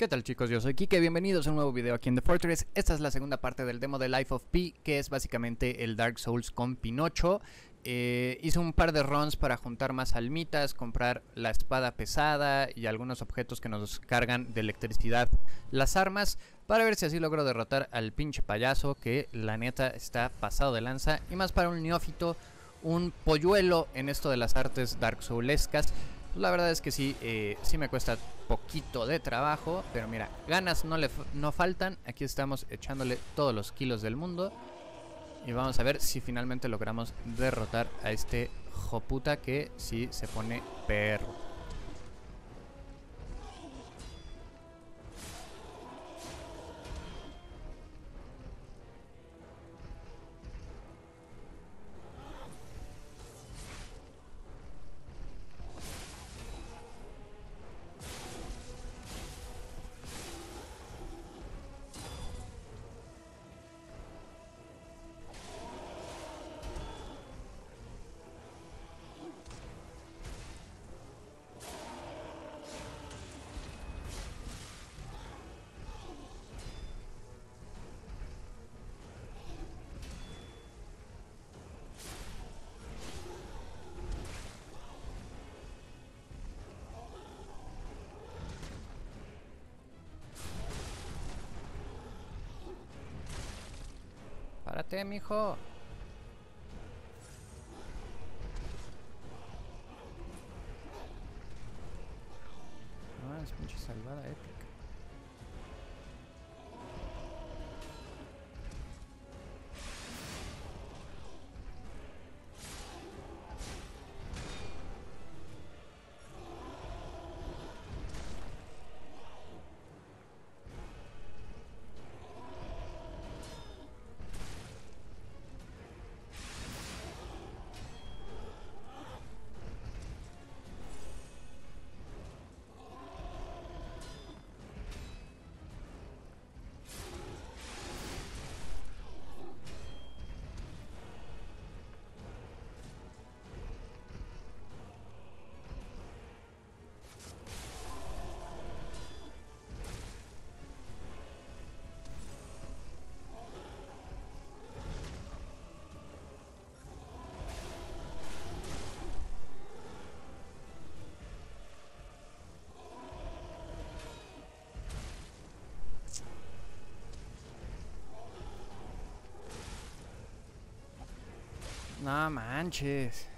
¿Qué tal chicos? Yo soy Kike, bienvenidos a un nuevo video aquí en The Fortress. Esta es la segunda parte del demo de Life of Pi, que es básicamente el Dark Souls con Pinocho. Eh, hice un par de runs para juntar más almitas, comprar la espada pesada y algunos objetos que nos cargan de electricidad las armas, para ver si así logro derrotar al pinche payaso, que la neta está pasado de lanza, y más para un neófito, un polluelo en esto de las artes Dark Soulescas. La verdad es que sí, eh, sí me cuesta poquito de trabajo, pero mira, ganas no, le no faltan. Aquí estamos echándole todos los kilos del mundo. Y vamos a ver si finalmente logramos derrotar a este joputa que sí se pone perro. Párate, mijo. No manches.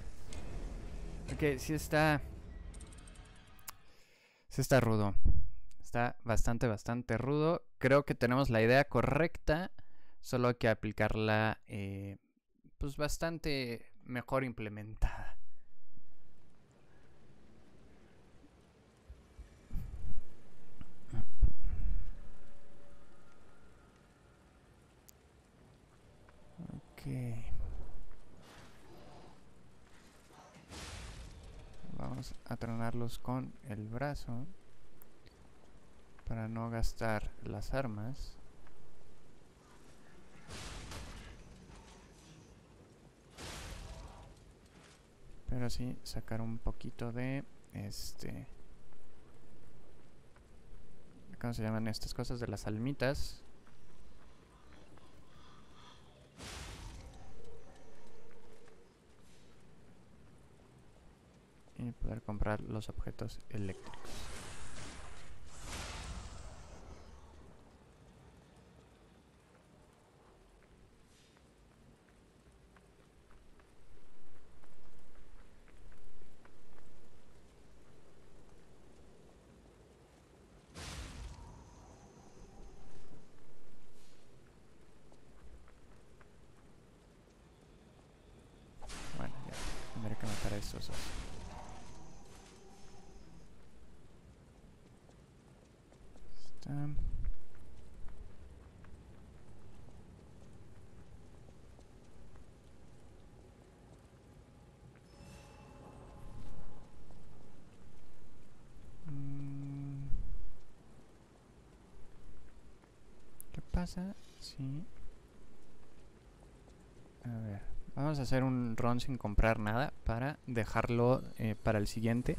Ok, sí está... Sí está rudo. Está bastante, bastante rudo. Creo que tenemos la idea correcta. Solo hay que aplicarla eh, pues bastante mejor implementada. Ok. Vamos a tronarlos con el brazo para no gastar las armas. Pero sí sacar un poquito de este... ¿Cómo se llaman estas cosas? De las almitas. y comprar los objetos eléctricos. Bueno, ya tendré que matar a estos. Mm. ¿Qué pasa? Sí. A ver, vamos a hacer un run sin comprar nada para dejarlo eh, para el siguiente.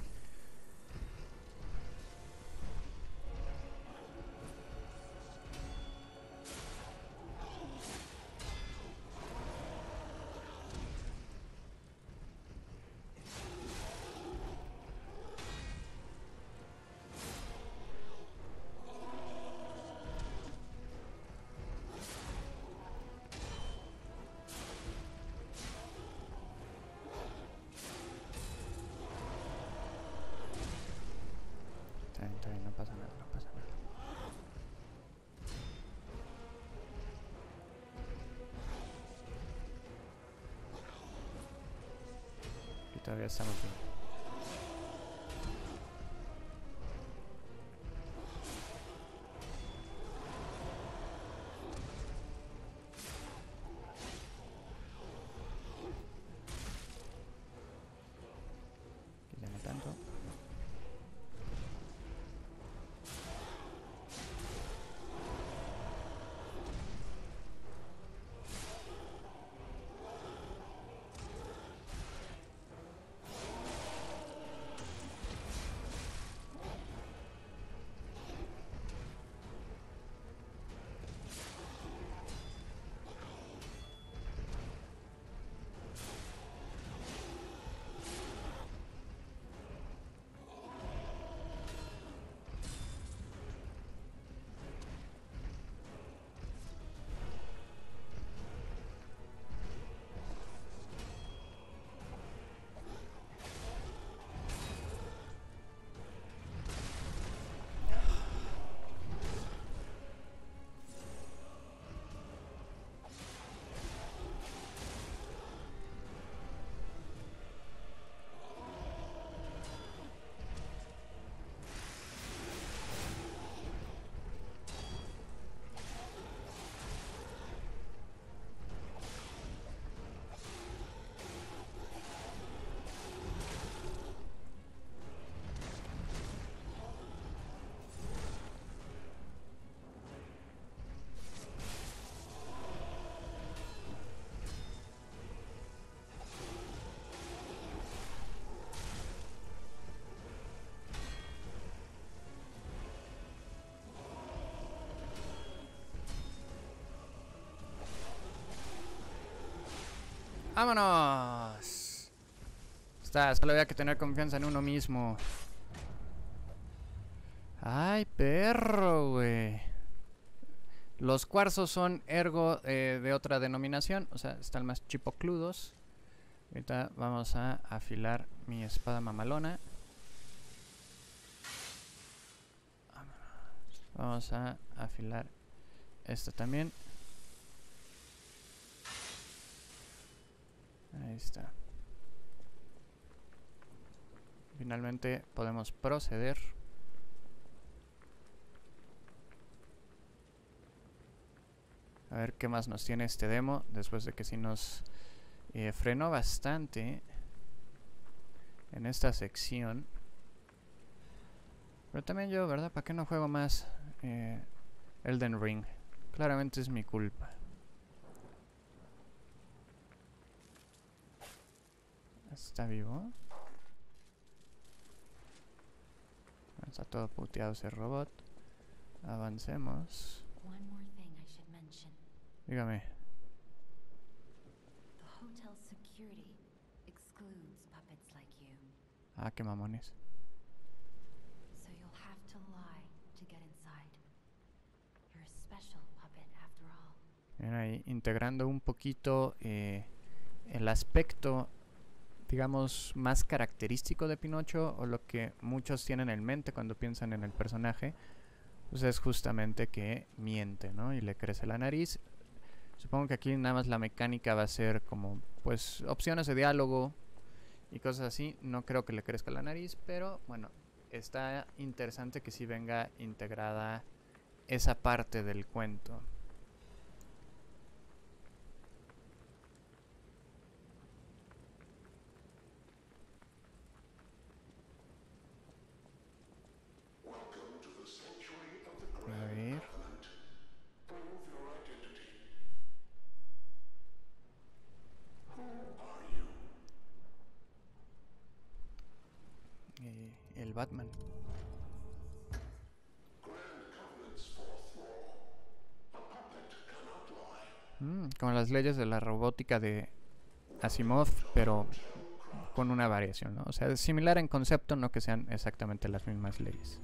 Então já estamos. ¡Vámonos! Está, solo había que tener confianza en uno mismo. ¡Ay, perro, güey! Los cuarzos son ergo eh, de otra denominación, o sea, están más chipocludos. Ahorita vamos a afilar mi espada mamalona. Vamos a afilar esta también. Ahí está. Finalmente podemos proceder. A ver qué más nos tiene este demo. Después de que sí nos eh, frenó bastante en esta sección. Pero también yo, ¿verdad? ¿Para qué no juego más eh, Elden Ring? Claramente es mi culpa. ¿Está vivo? Está todo puteado ese robot. Avancemos. Dígame. Ah, qué mamones. Ahí, integrando un poquito eh, el aspecto, digamos, más característico de Pinocho, o lo que muchos tienen en mente cuando piensan en el personaje, pues es justamente que miente, ¿no? Y le crece la nariz. Supongo que aquí nada más la mecánica va a ser como, pues, opciones de diálogo y cosas así. No creo que le crezca la nariz, pero bueno, está interesante que sí venga integrada esa parte del cuento. Las leyes de la robótica de Asimov, pero con una variación. O sea, es similar en concepto, no que sean exactamente las mismas leyes.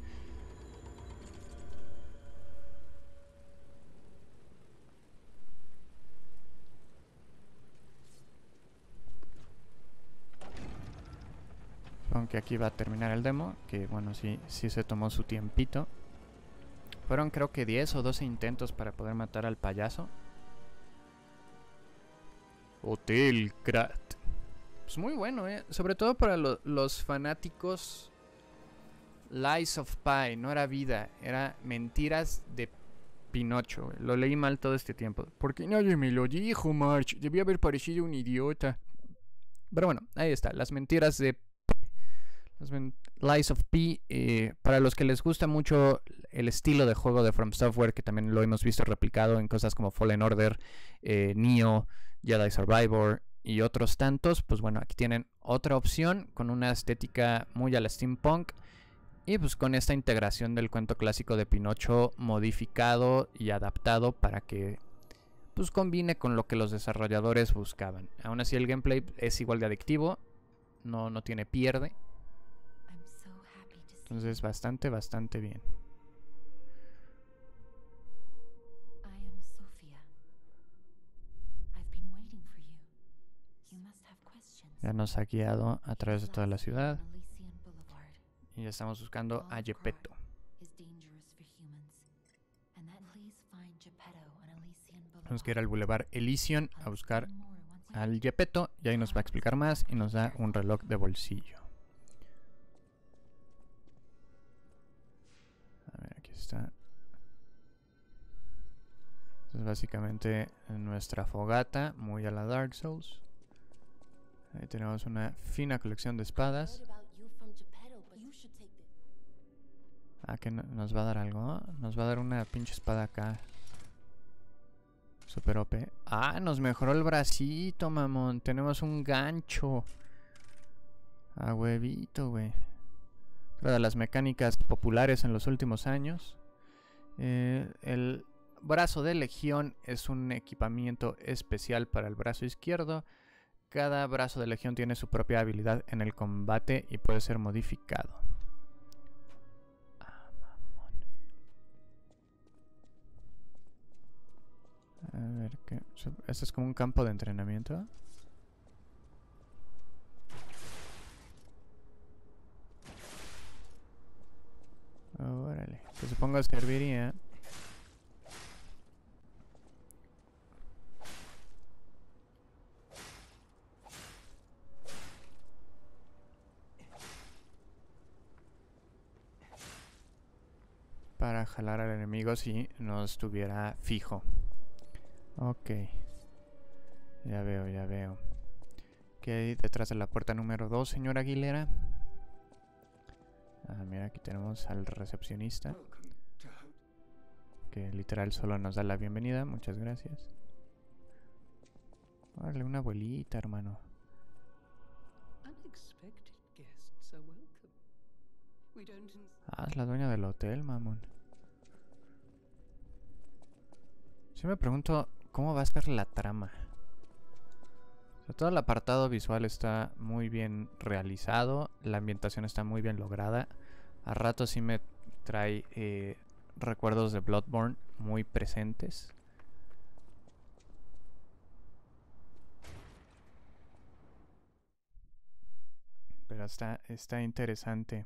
Aunque aquí va a terminar el demo, que bueno, sí, sí se tomó su tiempito. Fueron creo que 10 o 12 intentos para poder matar al payaso. Hotel Krat. Pues muy bueno, ¿eh? Sobre todo para lo- los fanáticos. Lies of Pi, no era vida, era mentiras de Pinocho. Lo leí mal todo este tiempo. Porque nadie me lo dijo, March. Debía haber parecido un idiota. Pero bueno, ahí está, las mentiras de Pi. Las men- Lies of P. eh, para los que les gusta mucho el estilo de juego de From Software, que también lo hemos visto replicado en cosas como Fallen Order, eh, Neo, Jedi Survivor y otros tantos, pues bueno, aquí tienen otra opción con una estética muy a la steampunk y pues con esta integración del cuento clásico de Pinocho modificado y adaptado para que pues combine con lo que los desarrolladores buscaban. Aún así el gameplay es igual de adictivo, no, no tiene pierde, entonces bastante, bastante bien. Ya nos ha guiado a través de toda la ciudad y ya estamos buscando a Gepetto. Tenemos que ir al Boulevard Elysian a buscar al Gepetto y ahí nos va a explicar más y nos da un reloj de bolsillo. A ver, aquí está. Es básicamente nuestra fogata, muy a la Dark Souls. Ahí tenemos una fina colección de espadas. Ah, que no- nos va a dar algo. Nos va a dar una pinche espada acá. Super OP. Ah, nos mejoró el bracito, mamón. Tenemos un gancho. A huevito, güey. Otra de las mecánicas populares en los últimos años. Eh, el brazo de legión es un equipamiento especial para el brazo izquierdo. Cada brazo de legión tiene su propia habilidad en el combate y puede ser modificado. Ah, mamón. A ver, ¿qué? ¿Esto es como un campo de entrenamiento? Órale, que supongo serviría. Para jalar al enemigo si no estuviera fijo. Ok. Ya veo, ya veo. ¿Qué hay detrás de la puerta número 2, señora Aguilera? Ah, mira, aquí tenemos al recepcionista. Que literal solo nos da la bienvenida. Muchas gracias. Órale, una abuelita, hermano. Ah, es la dueña del hotel, mamón. Sí me pregunto cómo va a ser la trama. Todo el apartado visual está muy bien realizado, la ambientación está muy bien lograda. A rato sí me trae eh, recuerdos de Bloodborne muy presentes. Pero está, está interesante.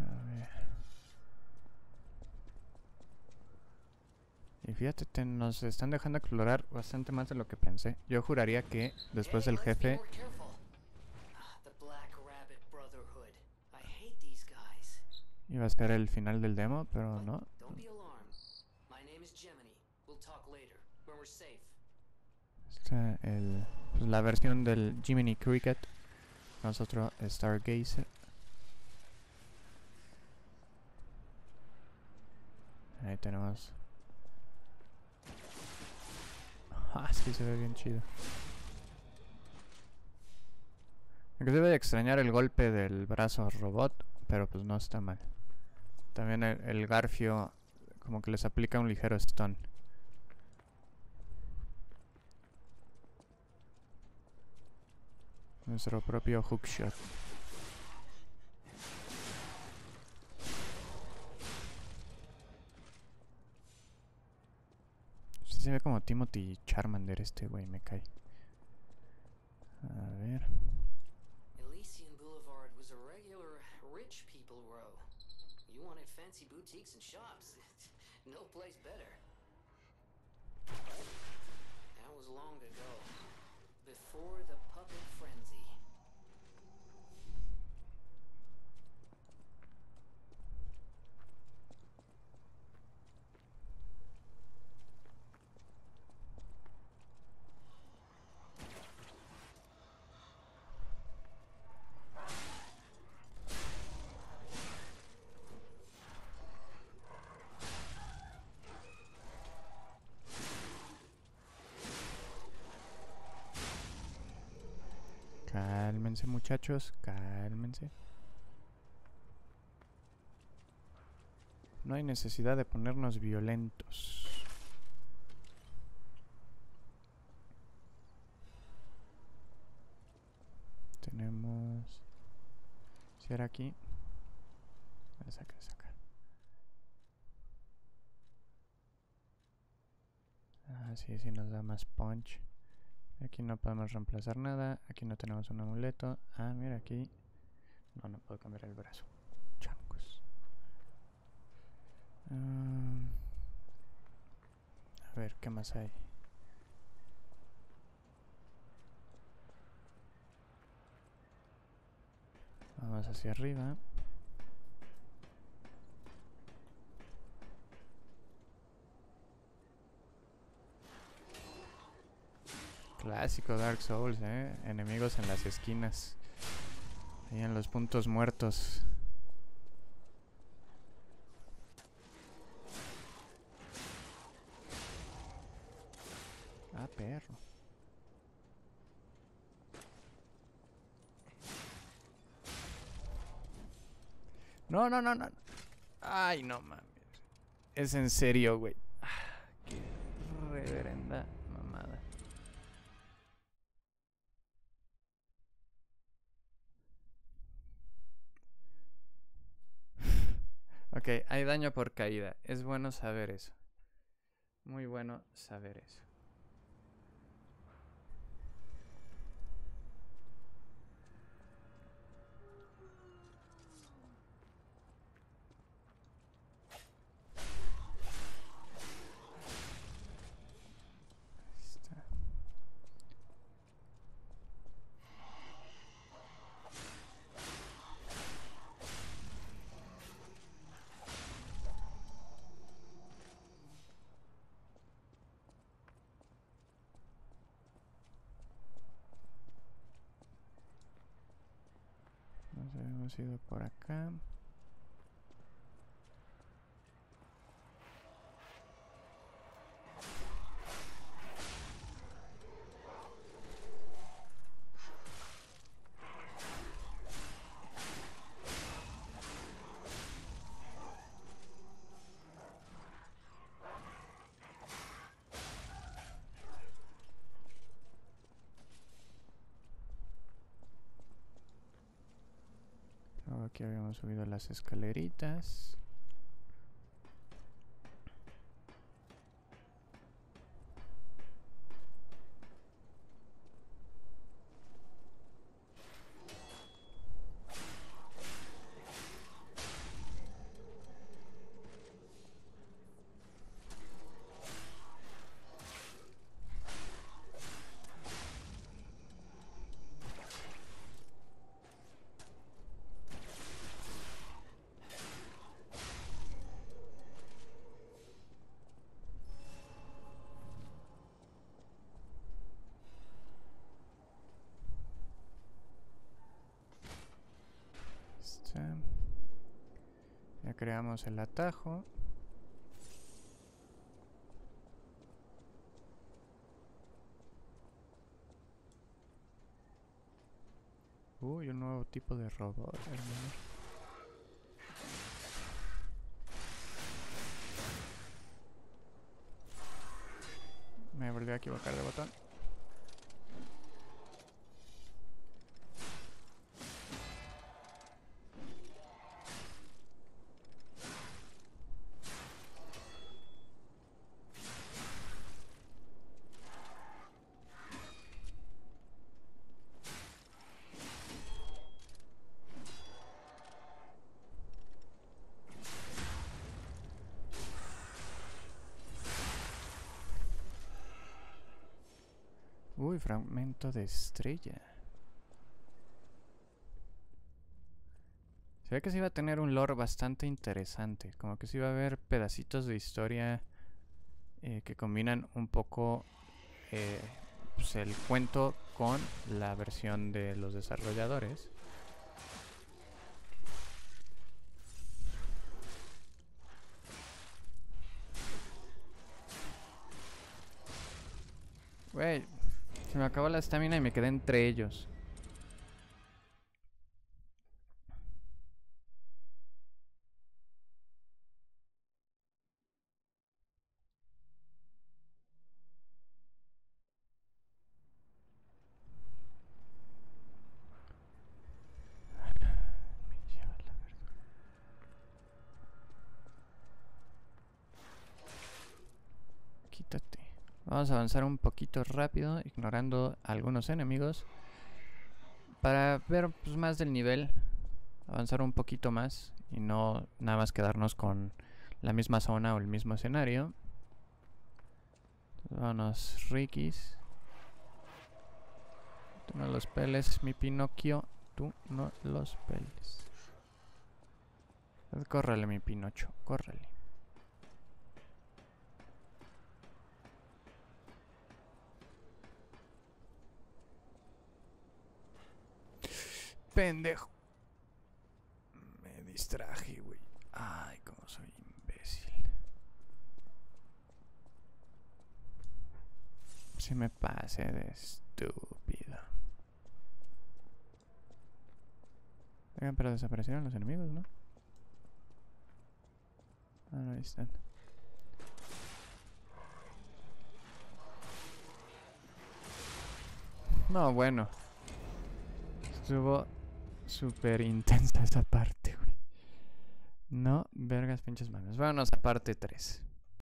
A ver. Y fíjate, te- nos están dejando explorar bastante más de lo que pensé. Yo juraría que después del jefe Ah, iba a ser el final del demo, pero no. Está el, pues, la versión del Jiminy Cricket. Nosotros Stargazer. Ahí tenemos. Ah, sí se ve bien chido. Inclusive de extrañar el golpe del brazo robot, pero pues no está mal. También el, el Garfio como que les aplica un ligero stun. Nuestro propio hookshot. Se ve como Timothy Charmander este güey, me cae. A ver. Elysian Boulevard was a regular rich people row. You wanted fancy boutiques and shops. no place better. Muchachos, cálmense. No hay necesidad de ponernos violentos. Tenemos... Si era aquí... Ah, sí nos da más punch. Aquí no podemos reemplazar nada. Aquí no tenemos un amuleto. Ah, mira aquí. No, no puedo cambiar el brazo. Changos. Ah, a ver, ¿qué más hay? Vamos hacia arriba. Clásico Dark Souls, ¿eh? Enemigos en las esquinas. Ahí en los puntos muertos. Ah, perro. No, no, no, no. Ay, no mames. Es en serio, güey. Ok, hay daño por caída. Es bueno saber eso. Muy bueno saber eso. Ahí está. Habíamos ido por acá. Subido las escaleritas. Está. El atajo. Uy, un nuevo tipo de robot, hermano. Me volví a equivocar de botón. Uy, de estrella. Se ve que sí iba a tener un lore bastante interesante. Como que sí iba a haber pedacitos de historia eh, que combinan un poco eh, pues, el cuento con la versión de los desarrolladores. Me acabó la estamina y me quedé entre ellos. Me lleva la verga. Quítate. Vamos a avanzar un poquito rápido, ignorando algunos enemigos. Para ver pues, más del nivel. Avanzar un poquito más. Y no nada más quedarnos con la misma zona o el mismo escenario. Vámonos, Rikis. Tú no los peles, mi Pinocchio. Tú no los peles. Córrele, mi Pinocho, córrele. Pendejo. Me distraje, güey. Ay, cómo soy imbécil. Se me pase de estúpido. Oigan, pero desaparecieron los enemigos, ¿no? Ah, no, ahí están. No, bueno. Estuvo súper intensa esa parte, güey. No, vergas pinches manos. Vámonos a parte 3.